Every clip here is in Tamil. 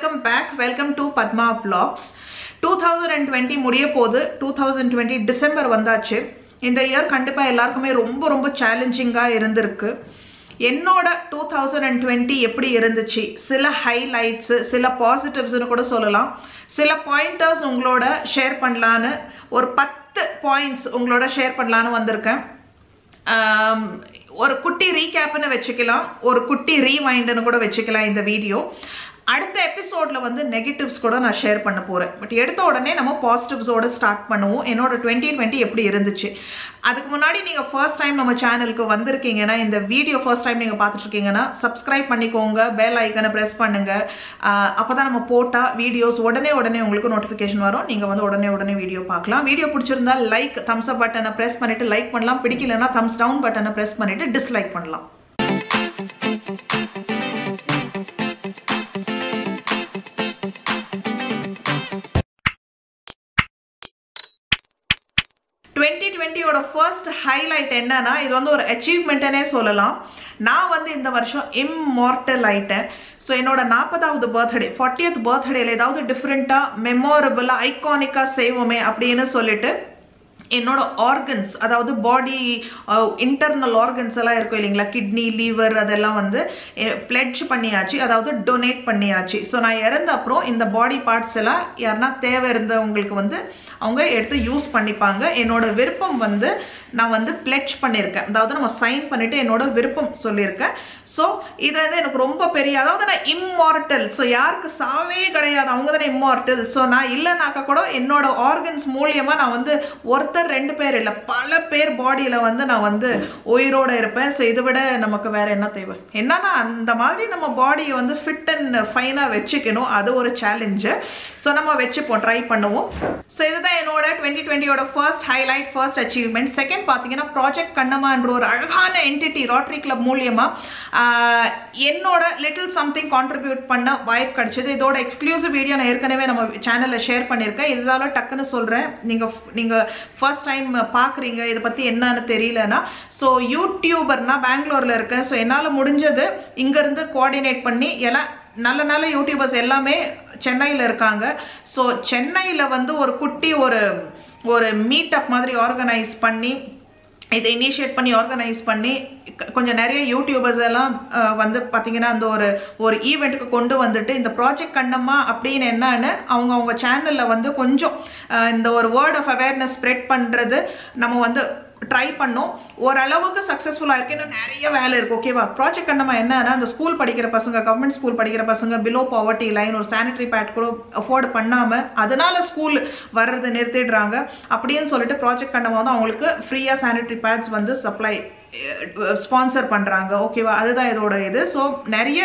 Welcome back welcome to Padma vlogs. Two thousand and twenty முடிய போது டூ தௌசண்ட் டுவெண்ட்டி டிசம்பர் வந்தாச்சு. இந்த இயர் கண்டிப்பாக எல்லாருக்குமே ரொம்ப ரொம்ப சேலஞ்சிங்காக இருந்திருக்கு. என்னோட டூ தௌசண்ட் அண்ட் டுவெண்ட்டி எப்படி இருந்துச்சு? சில ஹைலைட்ஸு சில பாசிட்டிவ்ஸ்னு கூட சொல்லலாம். சில பாயிண்டர்ஸ் உங்களோட ஷேர் பண்ணலான்னு ஒரு பத்து பாயிண்ட்ஸ் உங்களோட ஷேர் பண்ணலான்னு வந்திருக்கேன். ஒரு குட்டி ரீகேப்னு வச்சுக்கலாம். ஒரு குட்டி ரீவைண்டுன்னு கூட வச்சுக்கலாம் இந்த வீடியோ அடுத்த எபிசோட்ல வந்து நெகட்டிவ்ஸ் கூட நான் ஷேர் பண்ண போறேன். பட் எடுத்த உடனே நம்ம பாசிட்டிவ்ஸோட ஸ்டார்ட் பண்ணுவோம். என்னோட டுவெண்ட்டி டுவெண்ட்டி எப்படி இருந்துச்சு? அதுக்கு முன்னாடி நீங்க ஃபர்ஸ்ட் டைம் நம்ம சேனலுக்கு வந்திருக்கீங்கன்னா இந்த வீடியோ ஃபர்ஸ்ட் டைம் நீங்க பார்த்துட்டு இருக்கீங்கன்னா சப்ஸ்கிரைப் பண்ணிக்கோங்க. பெல் ஐக்கனை ப்ரெஸ் பண்ணுங்க. அப்பதான் நம்ம போட்டா வீடியோஸ் உடனே உடனே உங்களுக்கு நோட்டிஃபிகேஷன் வரும். நீங்க வந்து உடனே உடனே வீடியோ பார்க்கலாம். வீடியோ பிடிச்சிருந்தா லைக் தம்ஸ் அப் பட்டனை ப்ரெஸ் பண்ணிட்டு லைக் பண்ணலாம். பிடிக்கலன்னா தம்ஸ் டவுன் பட்டனை ப்ரெஸ் பண்ணிட்டு டிஸ்லைக் பண்ணலாம். ஃபர்ஸ்ட் ஹைலைட் என்னன்னா இது வந்து ஒரு அச்சீவ்மெண்ட்டனே சொல்லலாம். நான் வந்து இந்த வருஷம் இம்மார்டல் ஆயிட்டேன் ஸோ என்னோட நாற்பதாவது பர்த்டே ஃபார்ட்டியத் பர்த்டேல ஏதாவது டிஃப்ரெண்ட்டாக மெமோரபிளாக ஐகானிக்காக செய்வோமே அப்படின்னு சொல்லிட்டு என்னோட ஆர்கன்ஸ் அதாவது பாடி இன்டர்னல் ஆர்கன்ஸ் எல்லாம் இருக்கும் இல்லைங்களா? கிட்னி லீவர் அதெல்லாம் வந்து பிளட்ஜ் பண்ணியாச்சு அதாவது டொனேட் பண்ணியாச்சு. ஸோ நான் இறந்த அப்புறம் இந்த பாடி பார்ட்ஸ் எல்லாம் யாருன்னா தேவை இருந்தவங்களுக்கு வந்து அவங்க எடுத்து யூஸ் பண்ணிப்பாங்க. என்னோட விருப்பம் வந்து நான் வந்து பிளெட்ஜ் பண்ணியிருக்கேன் அதாவது நம்ம சைன் பண்ணிட்டு என்னோட விருப்பம் சொல்லியிருக்கேன் ஸோ இதை வந்து எனக்கு ரொம்ப பெரிய அதாவது நான் இம்மார்டல் ஸோ யாருக்கு சாவே கிடையாது. அவங்க தானே இம்மார்டல் ஸோ நான் இல்லைனாக்கா கூட என்னோட ஆர்கன்ஸ் மூலியமாக நான் வந்து ஒருத்தர் ரெண்டு பேர் இல்லை பல பேர் பாடியில் வந்து நான் வந்து உயிரோட இருப்பேன். ஸோ இதை விட நமக்கு வேற என்ன தேவை? என்னன்னா அந்த மாதிரி நம்ம பாடியை வந்து ஃபிட் அண்ட் ஃபைனாக வச்சுக்கணும். அது ஒரு சேலஞ்சு ஸோ நம்ம வச்சுப்போம் ட்ரை பண்ணுவோம். ஸோ இதுதான் என்னோட twenty டுவெண்ட்டியோட first highlight first achievement second பார்த்தீங்கன்னா ப்ராஜெக்ட் கண்ணமான்ற ஒரு அழகான என்டிட்டி ராட்ரி கிளப் மூலியமா என்னோட லிட்டில் சம்திங் கான்ட்ரிபியூட் பண்ண வாய்ப்பு கிடைச்சது. இதோட எக்ஸ்க்ளூசிவ் வீடியோ நான் ஏற்கனவே நம்ம சேனலில் ஷேர் பண்ணியிருக்கேன். இதால டக்குன்னு சொல்கிறேன் நீங்கள் நீங்கள் ஃபர்ஸ்ட் டைம் பார்க்குறீங்க இதை பற்றி என்னன்னு தெரியலனா ஸோ யூடியூபர்னா பெங்களூரில் இருக்கேன். ஸோ என்னால் முடிஞ்சது இங்கேருந்து கோஆர்டினேட் பண்ணி எல்லாம் நல்ல நல்ல யூடியூபர்ஸ் எல்லாமே சென்னையில் இருக்காங்க. ஸோ சென்னையில் வந்து ஒரு குட்டி ஒரு ஒரு மீட் அப் மாதிரி ஆர்கனைஸ் பண்ணி இதை இனிஷியேட் பண்ணி ஆர்கனைஸ் பண்ணி க- கொஞ்சம் நிறைய யூடியூபர்ஸ் எல்லாம் வந்து பார்த்தீங்கன்னா அந்த ஒரு ஒரு ஈவெண்ட்டுக்கு கொண்டு வந்துட்டு இந்த ப்ராஜெக்ட் கண்ணம்மா அப்படின்னு என்னன்னு அவங்க அவங்க சேனலில் வந்து கொஞ்சம் இந்த ஒரு வேர்ட் ஆஃப் அவேர்னஸ் ஸ்ப்ரெட் பண்ணுறது நம்ம வந்து ட்ரை பண்ணோம். ஓரளவுக்கு சக்ஸஸ்ஃபுல்லாக இருக்குது இன்னும் நிறைய வேலை இருக்குது ஓகேவா ப்ராஜெக்ட் கண்ணமா என்னன்னா அந்த ஸ்கூல் படிக்கிற பசங்க கவர்மெண்ட் ஸ்கூல் படிக்கிற பசங்க பிலோ பாவர்ட்டி லைன் ஒரு சானிட்டரி பேட் கூட அஃபோர்ட் பண்ணாமல் அதனால ஸ்கூல் வர்றதை நிறுத்திடுறாங்க. அப்படின்னு சொல்லிட்டு ப்ராஜெக்ட் கண்ணமா வந்து அவங்களுக்கு ஃப்ரீயாக சானிட்டரி பேட்ஸ் வந்து சப்ளை ஸ்பான்சர் பண்ணுறாங்க ஓகேவா அதுதான் இதோட இது. ஸோ நிறைய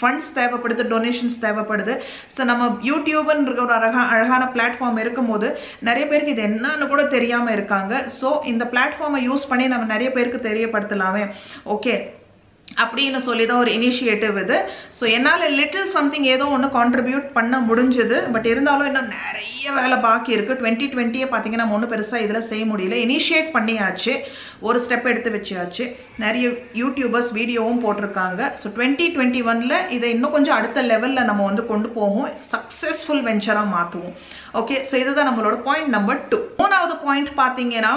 ஃபண்ட்ஸ் தேவைப்படுது டொனேஷன்ஸ் தேவைப்படுது. ஸோ நம்ம யூடியூப்ன்ற ஒரு அழகா அழகான பிளாட்ஃபார்ம் இருக்கும்போது நிறைய பேருக்கு இது என்னன்னு கூட தெரியாமல் இருக்காங்க. ஸோ இந்த பிளாட்ஃபார்மை யூஸ் பண்ணி நம்ம நிறைய பேருக்கு தெரியப்படுத்தலாமே. ஓகே அப்படின்னு சொல்லி தான் ஒரு இனிஷியேட்டிவ் இது. ஸோ என்னால் லிட்டில் சம்திங் ஏதோ ஒன்று கான்ட்ரிபியூட் பண்ண முடிஞ்சது. பட் இருந்தாலும் இன்னும் நிறைய வேலை பாக்கி இருக்குது டுவெண்ட்டி டுவெண்ட்டியே பார்த்தீங்கன்னா நம்ம ஒன்றும் பெருசாக இதில் செய்ய முடியல. இனிஷியேட் பண்ணியாச்சு. ஒரு ஸ்டெப் எடுத்து வச்சியாச்சு நிறைய யூடியூபர்ஸ் வீடியோவும் போட்டிருக்காங்க. ஸோ டுவெண்ட்டி டுவெண்ட்டி ஒனில் இதை இன்னும் கொஞ்சம் அடுத்த லெவலில் நம்ம வந்து கொண்டு போவோம். சக்ஸஸ்ஃபுல் வெஞ்சராக மாற்றுவோம் ஓகே ஸோ இதுதான் நம்மளோட பாயிண்ட் நம்பர் டூ மூணாவது பாயிண்ட் பார்த்தீங்கன்னா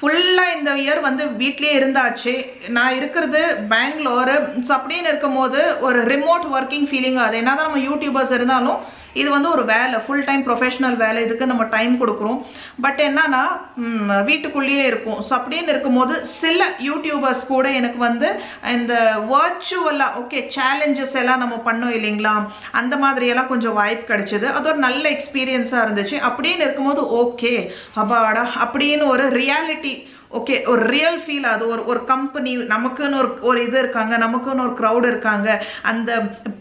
ஃபுல்லாக இந்த இயர் வந்து வீட்லேயே இருந்தாச்சு. நான் இருக்கிறது பெங்களூரு. ஸோ அப்படின்னு இருக்கும்போது ஒரு ரிமோட் ஒர்க்கிங் ஃபீலிங் அது. என்ன தான் நம்ம யூடியூபர்ஸ் இருந்தாலும் இது வந்து ஒரு வேலை ஃபுல் டைம் ப்ரொஃபஷனல் வேலை இதுக்கு நம்ம டைம் கொடுக்குறோம். பட் என்னன்னா வீட்டுக்குள்ளேயே இருக்கும். ஸோ அப்படின்னு இருக்கும்போது சில யூடியூபர்ஸ் கூட எனக்கு வந்து இந்த வர்ச்சுவலாக ஓகே சேலஞ்சஸ் எல்லாம் நம்ம பண்ணோம் இல்லைங்களா? அந்த மாதிரியெல்லாம் கொஞ்சம் வாய்ப்பு கிடைச்சிது. அது ஒரு நல்ல எக்ஸ்பீரியன்ஸாக இருந்துச்சு. அப்படின்னு இருக்கும்போது ஓகே அப்பாடா அப்படின்னு ஒரு ரியாலிட்டி ஓகே ஒரு ரியல் ஃபீல் அது. ஒரு ஒரு கம்பெனி நமக்குன்னு ஒரு ஒரு இது இருக்காங்க நமக்குன்னு ஒரு க்ரௌட் இருக்காங்க. அந்த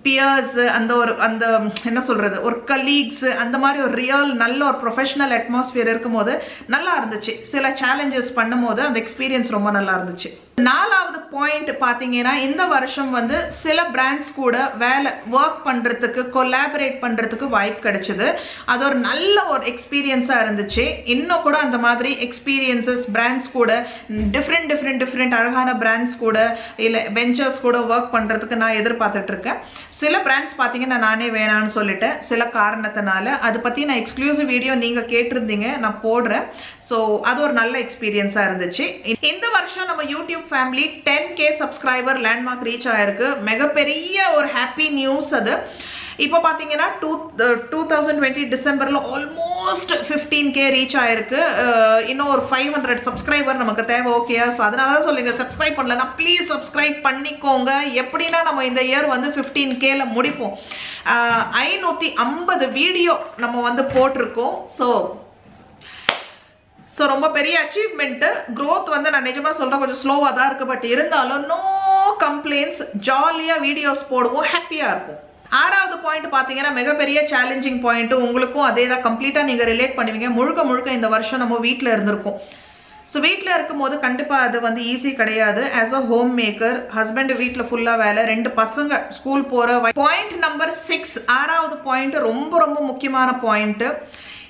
பியர்ஸ் அந்த ஒரு அந்த என்ன சொல்றது ஒரு கலீக்ஸ் அந்த மாதிரி ஒரு ரியல் நல்ல ஒரு ப்ரொஃபஷனல் அட்மாஸ்பியர் இருக்கும்போது நல்லா இருந்துச்சு. சில சேலஞ்சஸ் பண்ணும்போது அந்த எக்ஸ்பீரியன்ஸ் ரொம்ப நல்லா இருந்துச்சு. நாலாவது பாயிண்ட் பாத்தீங்கன்னா இந்த வருஷம் வந்து சில பிராண்ட்ஸ் கூட வேலை ஒர்க் பண்றதுக்கு கொலாபரேட் பண்றதுக்கு வாய்ப்பு கிடைச்சது. அது ஒரு நல்ல ஒரு எக்ஸ்பீரியன்ஸா இருந்துச்சு. இன்னும் கூட அந்த மாதிரி எக்ஸ்பீரியன்சஸ் பிராண்ட்ஸ் கூட டிஃப்ரெண்ட் டிஃப்ரெண்ட் டிஃப்ரெண்ட் அழகான பிராண்ட்ஸ் கூட இல்ல வெஞ்சர்ஸ் கூட ஒர்க் பண்றதுக்கு நான் எதிர்பார்த்துட்டு இருக்கேன். சில பிராண்ட்ஸ் பாத்தீங்கன்னா நானே வேணாம்னு சொல்லிட்டேன். சில காரணத்தினால அதை பத்தி நான் எக்ஸ்க்ளூசிவ் வீடியோ நீங்க கேட்டிருந்தீங்க நான் போடுறேன். ஸோ அது ஒரு நல்ல எக்ஸ்பீரியன்ஸாக இருந்துச்சு. இந்த வருஷம் நம்ம YouTube family ten K subscriber landmark reach ஆயிருக்கு. மிகப்பெரிய ஒரு ஹாப்பி நியூஸ் அது. இப்போ பார்த்தீங்கன்னா டூ டூ தௌசண்ட் டுவெண்ட்டி டிசம்பரில் ஆல்மோஸ்ட் ஃபிஃப்டீன் கே ரீச் ஆயிருக்கு. Uh, இன்னும் ஒரு ஃபைவ் ஹண்ட்ரட் சப்ஸ்கிரைபர் நமக்கு தேவை ஓகேயா ஸோ அதனால தான் சொல்லுங்க சப்ஸ்கிரைப் பண்ணலன்னா ப்ளீஸ் சப்ஸ்கிரைப் பண்ணிக்கோங்க. எப்படின்னா நம்ம இந்த இயர் வந்து ஃபிஃப்டீன் கேல முடிப்போம். Uh, ஐநூற்றி ஐம்பது வீடியோ நம்ம வந்து போட்டிருக்கோம். ஸோ ஸோ ரொம்ப பெரிய அச்சீவ்மெண்ட்டு க்ரோத் வந்து நான் நிஜமாக சொல்கிறேன் கொஞ்சம் ஸ்லோவாக தான் இருக்குது பட் இருந்தாலும் நோ கம்ப்ளைண்ட்ஸ் ஜாலியாக வீடியோஸ் போடுவோம் ஹாப்பியாக இருக்கும் ஆறாவது பாயிண்ட் பார்த்தீங்கன்னா மிகப்பெரிய சேலஞ்சிங் பாயிண்ட் உங்களுக்கும் அதே தான் கம்ப்ளீட்டாக நீங்கள் ரிலேட் பண்ணுவீங்க. முழுக்க முழுக்க இந்த வருஷம் நம்ம வீட்டில் இருந்திருக்கோம். ஸோ வீட்டில் இருக்கும்போது கண்டிப்பாக அது வந்து ஈஸி கிடையாது. As a home maker husband வீட்டில் ஃபுல்லாக வேலை ரெண்டு பசங்க ஸ்கூல் போகிற பாயிண்ட் நம்பர் சிக்ஸ் ஆறாவது பாயிண்ட் ரொம்ப ரொம்ப முக்கியமான பாயிண்ட்டு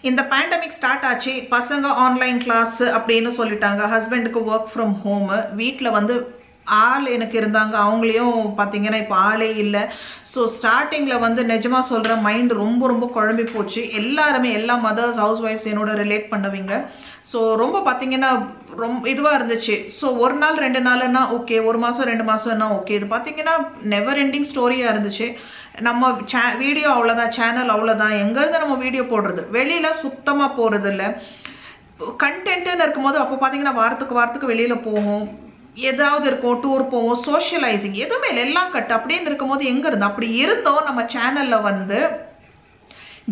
இந்த பேண்டமிக் ஸ்டார்ட் ஆச்சு பசங்க ஆன்லைன் கிளாஸ் அப்படின்னு சொல்லிட்டாங்க ஹஸ்பண்டுக்கு ஒர்க் ஃப்ரம் ஹோம் வீட்டில் வந்து ஆள் எனக்கு இருந்தாங்க அவங்களையும் பார்த்தீங்கன்னா இப்போ ஆளே இல்லை. ஸோ ஸ்டார்டிங்கில் வந்து நிஜமாக சொல்கிற மைண்ட் ரொம்ப ரொம்ப குழம்பி போச்சு. எல்லாருமே எல்லா மதர்ஸ் ஹவுஸ் ஒய்ஃப்ஸ் என்னோட ரிலேட் பண்ணுவீங்க. ஸோ ரொம்ப பார்த்தீங்கன்னா ரொம்ப இதுவாக இருந்துச்சு. ஸோ ஒரு நாள் ரெண்டு நாள்னா ஓகே ஒரு மாதம் ரெண்டு மாதம்னா ஓகே இது பார்த்தீங்கன்னா நெவர் எண்டிங் ஸ்டோரியாக இருந்துச்சு. நம்ம சே வீடியோ அவ்வளோதான் சேனல் அவ்வளோதான் எங்கேருந்து நம்ம வீடியோ போடுறது? வெளியில் சுத்தமாக போகிறது இல்லை கண்டென்ட்டுன்னு இருக்கும்போது அப்போ பார்த்தீங்கன்னா வாரத்துக்கு வாரத்துக்கு வெளியில் போவோம் ஏதாவது இருக்கும் டூர் போவோம் சோஷியலைசிங் எதுவுமே இல்லை எல்லாம் கட்டு. அப்படின்னு இருக்கும்போது எங்கே இருந்தோம் அப்படி இருந்தோம் நம்ம சேனலில் வந்து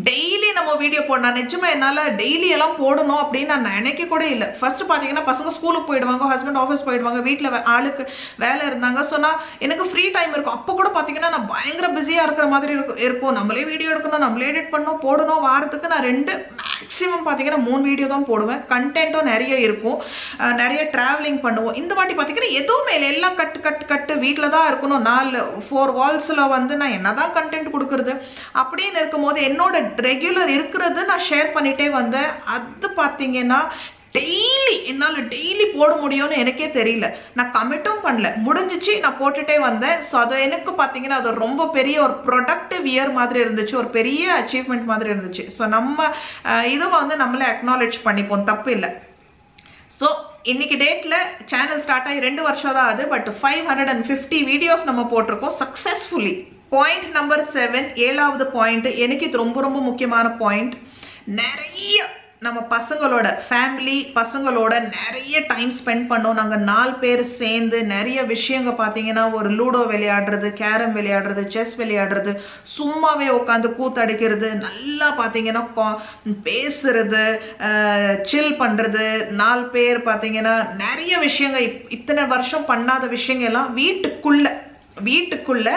டெய்லி நம்ம வீடியோ போடணும். நிஜமா என்னால் டெய்லி எல்லாம் போடணும் அப்படின்னு நான் நினைக்க கூட இல்லை. ஃபர்ஸ்ட் பார்த்தீங்கன்னா பசங்க ஸ்கூலுக்கு போயிடுவாங்க ஹஸ்பண்ட் ஆஃபீஸ் போயிடுவாங்க வீட்டில் ஆளுக்கு வேலை இருந்தாங்க. ஸோ நான் எனக்கு ஃப்ரீ டைம் இருக்கும். அப்போ கூட பார்த்தீங்கன்னா நான் பயங்கர பிஸியாக இருக்கிற மாதிரி இருக்கும். இருக்கும். நம்மளே வீடியோ எடுக்கணும் நம்மளே எடிட் பண்ணணும் போடணும். வாரத்துக்கு நான் ரெண்டு மேக்ஸிமம் பார்த்தீங்கன்னா மூணு வீடியோ தான் போடுவேன். கண்டென்ட்டும் நிறைய இருக்கும். நிறைய ட்ராவலிங் பண்ணுவோம். இந்த வாட்டி பார்த்தீங்கன்னா எதுவுமே இல்லை. எல்லாம் கட்டு கட்டு கட்டு. வீட்டில் தான் இருக்கணும். நாலு ஃபோர் வால்ஸில் வந்து நான் என்னதான் கண்டென்ட் கொடுக்குறது? அப்படின்னு இருக்கும்போது என்னோட ரெகுலர் இருக்கிறது நான் ஷேர் பண்ணிட்டே வந்தேன். அது பார்த்தீங்கன்னா டெய்லி என்னால் டெய்லி போட முடியும்னு எனக்கே தெரியல. நான் கமிட்டும் பண்ணல. முடிஞ்சிச்சு நான் போட்டுட்டே வந்தேன். ஸோ அது எனக்கு பார்த்தீங்கன்னா அது ரொம்ப பெரிய ஒரு ப்ரொடக்டிவ் இயர் மாதிரி இருந்துச்சு. ஒரு பெரிய அச்சீவ்மெண்ட் மாதிரி இருந்துச்சு. ஸோ நம்ம அஹ், இதை வந்து நம்மளே அக்னாலேஜ் பண்ணிப்போம். தப்பு இல்லை. ஸோ இன்னைக்கு டேட்டில் சேனல் ஸ்டார்ட் ஆகி ரெண்டு வருஷம் தான் ஆகுது. But five hundred and fifty videos நம்ம போட்டிருக்கோம் சக்ஸஸ்ஃபுல்லி பாயிண்ட் நம்பர் செவன் ஏழாவது பாயிண்ட் எனக்கு இது ரொம்ப ரொம்ப முக்கியமான பாயிண்ட் நிறைய நம்ம பசங்களோட ஃபேமிலி பசங்களோட நிறைய டைம் ஸ்பெண்ட் பண்ணோம். நாங்கள் நாலு பேர் சேர்ந்து நிறைய விஷயங்க பார்த்தீங்கன்னா ஒரு லூடோ விளையாடுறது கேரம் விளையாடுறது செஸ் விளையாடுறது சும்மாவே உட்காந்து கூத்தடிக்கிறது நல்லா பார்த்தீங்கன்னா கா- பேசுறது சில் பண்ணுறது நாலு பேர் பார்த்தீங்கன்னா நிறைய விஷயங்க. இப்- இத்தனை வருஷம் பண்ணாத விஷயங்கள்லாம் வீட்டுக்குள்ள வீட்டுக்குள்ள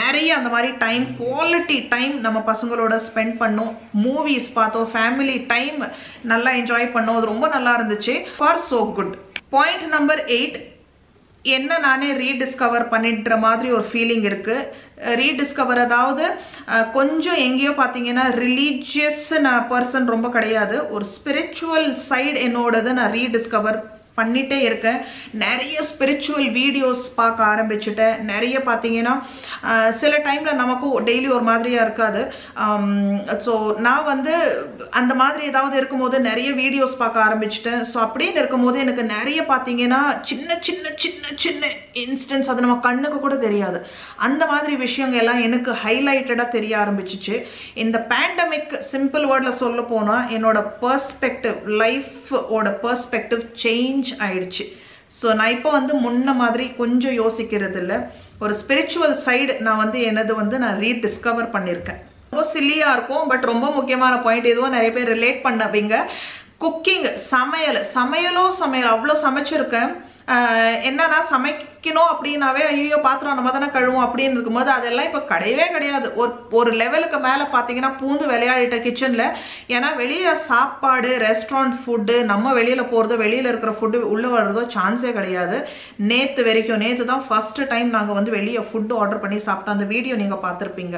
நிறைய அந்த மாதிரி டைம் குவாலிட்டி டைம் நம்ம பசங்களோட ஸ்பெண்ட் பண்ணோம். மூவிஸ் பார்த்தோம் ஃபேமிலி டைம் நல்லா என்ஜாய் பண்ணோம். அது ரொம்ப நல்லா இருந்துச்சு. Far so good point number eight என்ன நானே ரீடிஸ்கவர் பண்ணிட்டுற மாதிரி ஒரு ஃபீலிங் இருக்கு. ரீடிஸ்கவர் அதாவது கொஞ்சம் எங்கேயோ பார்த்தீங்கன்னா ரிலீஜியஸ் நான் பர்சன் ரொம்ப கிடையாது. ஒரு ஸ்பிரிச்சுவல் சைடு என்னோடது நான் ரீடிஸ்கவர் பண்ணிட்டே இருக்கேன் நிறைய ஸ்பிரிச்சுவல் வீடியோஸ் பார்க்க ஆரம்பிச்சுட்டேன். நிறைய பார்த்தீங்கன்னா சில டைமில் நமக்கும் டெய்லி ஒரு மாதிரியாக இருக்காது. ஸோ நான் வந்து அந்த மாதிரி ஏதாவது இருக்கும்போது நிறைய வீடியோஸ் பார்க்க ஆரம்பிச்சிட்டேன். ஸோ அப்படின்னு இருக்கும்போது எனக்கு நிறைய பார்த்தீங்கன்னா சின்ன சின்ன சின்ன சின்ன இன்ஸ்டன்ஸ் அது நம்ம கண்ணுக்கு கூட தெரியாது. அந்த மாதிரி விஷயங்கள் எல்லாம் எனக்கு ஹைலைட்டடாக தெரிய ஆரம்பிச்சிச்சு. இந்த பேண்டமிக் சிம்பிள் வேர்டில் சொல்ல போனால் என்னோட பர்ஸ்பெக்டிவ் லைஃபோட பர்ஸ்பெக்டிவ் சேஞ்ச் ஆயிடுச்சு. ஸோ நான் இப்போ வந்து முன்ன மாதிரி கொஞ்சம் யோசிக்கிறது இல்லை ஒரு ஸ்பிரிச்சுவல் சைடு நான் வந்து எனது வந்து நான் ரீடிஸ்கவர் பண்ணியிருக்கேன் ரொம்ப சில்லியாக இருக்கும் பட் ரொம்ப முக்கியமான பாயிண்ட் எதுவும் நிறைய பேர் ரிலேட் பண்ணவீங்க. குக்கிங் சமையல். சமையலோ சமையல். அவ்வளோ சமைச்சிருக்கேன். என்னன்னா சமைக்கணும் அப்படின்னாவே ஐயோ பாத்திரம் நம்ம தானே கழுவும் அப்படின்னு இருக்கும்போது அதெல்லாம் இப்போ கிடையவே கிடையாது. ஒரு ஒரு லெவலுக்கு மேலே பார்த்தீங்கன்னா பூந்து விளையாடிட்ட கிச்சனில் ஏன்னா வெளியே சாப்பாடு ரெஸ்டாரண்ட் ஃபுட்டு நம்ம வெளியில் போகிறதோ வெளியில் இருக்கிற ஃபுட்டு உள்ளே வர்றதோ சான்ஸே கிடையாது. நேற்று வரைக்கும் நேற்று தான் ஃபஸ்ட்டு டைம் நாங்கள் வந்து வெளியே ஃபுட்டு ஆர்டர் பண்ணி சாப்பிட்டோம் அந்த வீடியோ நீங்கள் பார்த்துருப்பீங்க.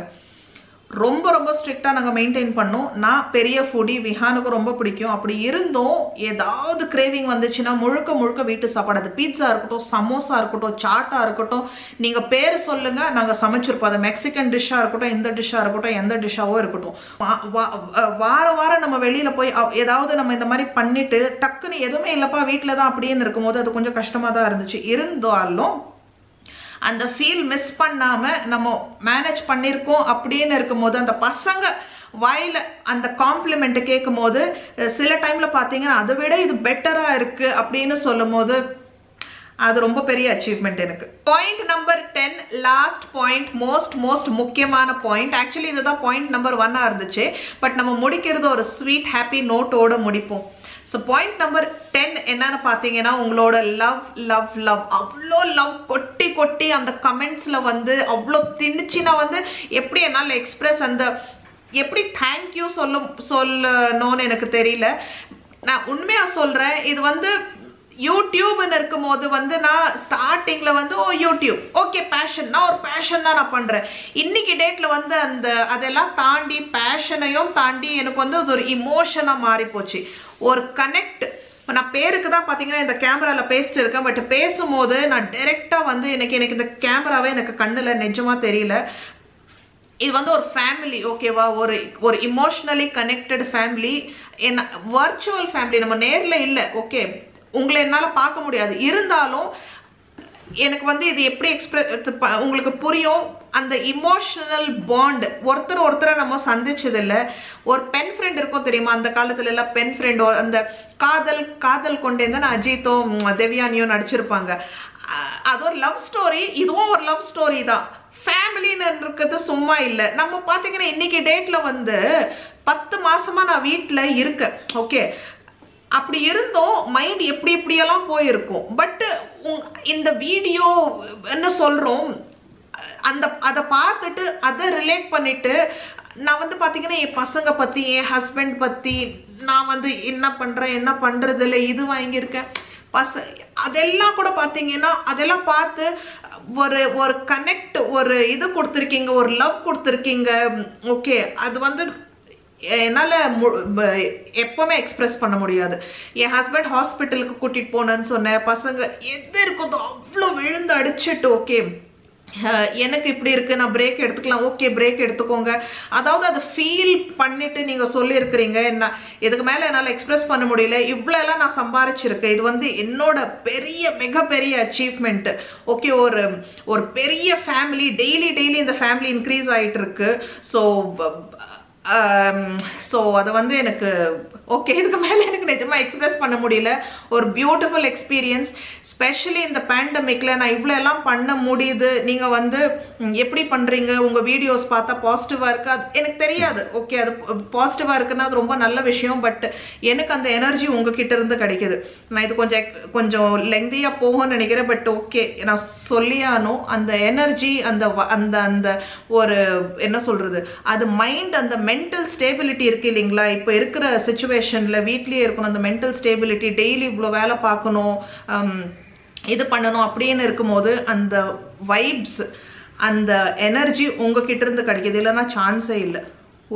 ரொம்ப ரொம்ப ஸ்ட்ரிக்டாக நாங்கள் மெயின்டைன் பண்ணோம். நான் பெரிய ஃபுடி விஹானுக்கு ரொம்ப பிடிக்கும். அப்படி இருந்தும் ஏதாவது கிரேவிங் வந்துச்சுன்னா முழுக்க முழுக்க வீட்டு சாப்பாடு. அது பீட்ஸா இருக்கட்டும் சமோசா இருக்கட்டும் சாட்டா இருக்கட்டும். நீங்கள் பேர் சொல்லுங்க நாங்கள் சமைச்சிருப்போம். அது மெக்சிகன் டிஷ்ஷாக இருக்கட்டும் இந்த டிஷ்ஷாக இருக்கட்டும் எந்த டிஷ்ஷாவோ இருக்கட்டும். வா- வா- வாரம் வாரம் நம்ம வெளியில் போய் ஏதாவது நம்ம இந்த மாதிரி பண்ணிட்டு டக்குன்னு எதுவுமே இல்லைப்பா வீட்டில் தான் அப்படின்னு இருக்கும்போது அது கொஞ்சம் கஷ்டமாக தான் இருந்துச்சு. இருந்தாலும் அந்த ஃபீல் மிஸ் பண்ணாம நம்ம மேனேஜ் பண்ணியிருக்கோம் அப்படின்னு இருக்கும்போது அந்த பசங்க வாயில அந்த காம்ப்ளிமெண்ட் கேட்கும் போது சில டைம்ல பாத்தீங்கன்னா அதை விட இது பெட்டரா இருக்கு அப்படின்னு சொல்லும் போது அது ரொம்ப பெரிய அச்சீவ்மெண்ட் எனக்கு. Point number ten last point most most முக்கியமான பாயிண்ட் ஆக்சுவலி இதுதான் பாயிண்ட் நம்பர் ஒன்னா இருந்துச்சு. பட் நம்ம முடிக்கிறது ஒரு ஸ்வீட் ஹாப்பி நோட்டோட முடிப்போம். ஸோ பாயிண்ட் நம்பர் டென் என்னன்னு பார்த்தீங்கன்னா உங்களோட லவ் லவ் லவ் அவ்வளோ லவ் கொட்டி கொட்டி அந்த கமெண்ட்ஸில் வந்து அவ்வளோ திணிச்சு நான் வந்து எப்படி என்னால் எக்ஸ்பிரஸ் அந்த எப்படி தேங்க்யூ சொல்ல சொல்லணும்னு எனக்கு தெரியல. நான் உண்மையாக சொல்கிறேன் இது வந்து யூடியூப்னு இருக்கும்போது வந்து நான் ஸ்டார்டிங்ல வந்து ஓ யூடியூப். ஓகே பேஷன் நான் ஒரு பேஷன் தான் நான் பண்றேன். இன்னைக்கு டேட்ல வந்து அந்த அதெல்லாம் தாண்டி பேஷனையும் தாண்டி எனக்கு வந்து அது ஒரு இமோஷனா மாறி போச்சு ஒரு கனெக்ட் நான் பேருக்கு தான் பார்த்தீங்கன்னா இந்த கேமராவில் பேசிட்டு இருக்கேன். பட் பேசும்போது நான் டைரெக்டாக வந்து எனக்கு எனக்கு இந்த கேமராவே எனக்கு கண்ணில் நிஜமாக தெரியல. இது வந்து ஒரு ஃபேமிலி ஓகேவா ஒரு ஒரு இமோஷ்னலி கனெக்டட் ஃபேமிலி என்ன வர்ச்சுவல் ஃபேமிலி நம்ம நேரில் இல்லை ஓகே உங்களை என்னால் பார்க்க முடியாது. இருந்தாலும் எனக்கு வந்து இது எப்படி எக்ஸ்பிரஸ் உங்களுக்கு புரியும்? அந்த இமோஷனல் பாண்ட் ஒருத்தர் ஒருத்தரை நம்ம சந்திச்சது ஒரு பென் ஃப்ரெண்ட் இருக்கும் தெரியுமா? அந்த காலத்துல எல்லாம் பென் ஃப்ரெண்டோ அந்த காதல் காதல் கொண்டே தான் அஜித்தும் தேவியானியும் நடிச்சிருப்பாங்க. அது ஒரு லவ் ஸ்டோரி இதுவும் ஒரு லவ் ஸ்டோரி தான். ஃபேமிலின்னு இருக்கிறது சும்மா இல்லை. நம்ம பார்த்தீங்கன்னா இன்னைக்கு டேட்ல வந்து பத்து மாசமா நான் வீட்டில் இருக்கேன். ஓகே அப்படி இருந்தும் மைண்ட் எப்படி எப்படியெல்லாம் போயிருக்கும். பட் இந்த வீடியோ என்ன சொல்கிறோம் அந்த அதை பார்த்துட்டு அதை ரிலேட் பண்ணிட்டு நான் வந்து பார்த்தீங்கன்னா என் பசங்க பற்றி என் ஹஸ்பண்ட் பற்றி நான் வந்து என்ன பண்ணுறேன் என்ன பண்ணுறது இல்லை இது வாங்கியிருக்கேன். பச அதெல்லாம் கூட பார்த்தீங்கன்னா அதெல்லாம் பார்த்து ஒரு ஒரு கனெக்ட் ஒரு இது கொடுத்துருக்கீங்க ஒரு லவ் கொடுத்துருக்கீங்க ஓகே அது வந்து என்னால் எப்பவுமே எக்ஸ்பிரஸ் பண்ண முடியாது. என் ஹஸ்பண்ட் ஹாஸ்பிட்டலுக்கு கூட்டிட்டு போனேன்னு சொன்னேன். பசங்க எது இருக்குதோ அவ்வளோ விழுந்து அடிச்சிட்டு ஓகே எனக்கு இப்படி இருக்கு நான் பிரேக் எடுத்துக்கலாம். ஓகே பிரேக் எடுத்துக்கோங்க. அதாவது அதை ஃபீல் பண்ணிட்டு நீங்க சொல்லியிருக்கிறீங்க. என்ன இதுக்கு மேல என்னால் எக்ஸ்பிரஸ் பண்ண முடியல. இவ்வளோ எல்லாம் நான் சம்பாரிச்சிருக்கேன். இது வந்து என்னோட பெரிய மிகப்பெரிய அச்சீவ்மெண்ட் ஓகே ஒரு ஒரு பெரிய ஃபேமிலி டெய்லி டெய்லி இந்த ஃபேமிலி இன்க்ரீஸ் ஆயிட்டு இருக்கு. ஸோ Um, ஸோ அதை வந்து எனக்கு ஓகே இதுக்கு மேலே எனக்கு நிஜமாக எக்ஸ்பிரஸ் பண்ண முடியல. ஒரு பியூட்டிஃபுல் எக்ஸ்பீரியன்ஸ் ஸ்பெஷலி இந்த பேண்டமிக்கில் நான் இவ்வளோ எல்லாம் பண்ண முடியுது. நீங்கள் வந்து எப்படி பண்ணுறீங்க உங்கள் வீடியோஸ் பார்த்தா பாசிட்டிவாக இருக்குது அது எனக்கு தெரியாது. ஓகே அது பாசிட்டிவாக இருக்குன்னா அது ரொம்ப நல்ல விஷயம் பட் எனக்கு அந்த எனர்ஜி உங்ககிட்ட இருந்து கிடைக்குது. நான் இது கொஞ்சம் கொஞ்சம் லெங்தியாக போகும்னு நினைக்கிறேன் பட் ஓகே நான் சொல்லியானோ அந்த எனர்ஜி அந்த வ- அந்த அந்த ஒரு என்ன சொல்றது? அது மைண்ட் அந்த மென்டல் ஸ்டேபிலிட்டி இருக்கு இல்லைங்களா? இப்போ இருக்கிற சுச்சுவேஷனில் வீட்லேயே இருக்கணும் அந்த மென்டல் ஸ்டேபிலிட்டி டெய்லி இவ்வளோ வேலை பார்க்கணும் இது பண்ணணும் அப்படின்னு இருக்கும்போது அந்த வைப்ஸ் அந்த எனர்ஜி உங்ககிட்ட இருந்து கிடைக்கிது. இல்லைன்னா சான்ஸே இல்லை.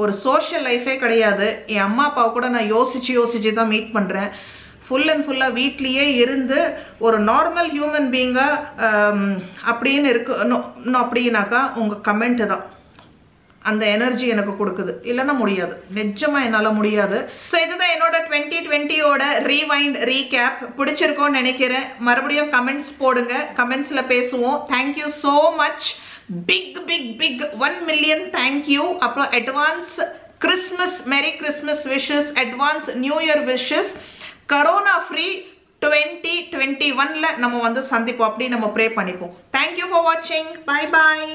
ஒரு சோஷியல் லைஃபே கிடையாது. என் அம்மா அப்பாவை கூட நான் யோசிச்சு யோசிச்சு தான் மீட் பண்ணுறேன் ஃபுல் அண்ட் ஃபுல்லாக வீட்லேயே இருந்து ஒரு நார்மல் ஹியூமன் பீங்காக அப்படின்னு இருக்கு இன்னும் இன்னும் அப்படின்னாக்கா உங்கள் கமெண்ட்டு தான். அந்த எனர்ஜி எனக்கு கொடுக்குது. இல்லைன்னா முடியாது. நிஜமா என்னால் முடியாது. ஸோ இதுதான் என்னோட டுவெண்ட்டி டுவெண்ட்டியோட ரீவைண்ட் ரீகேப் பிடிச்சிருக்கோன்னு நினைக்கிறேன். மறுபடியும் கமெண்ட்ஸ் போடுங்க. கமெண்ட்ஸில் பேசுவோம். Thank you so much big big big one million thank you அப்புறம் advance Christmas merry Christmas wishes advance new year wishes corona free twenty twenty ஒன்ல நம்ம வந்து சந்திப்போம். அப்படி நம்ம ப்ரே பண்ணிப்போம். தேங்க்யூ ஃபார் வாட்சிங் பை பாய்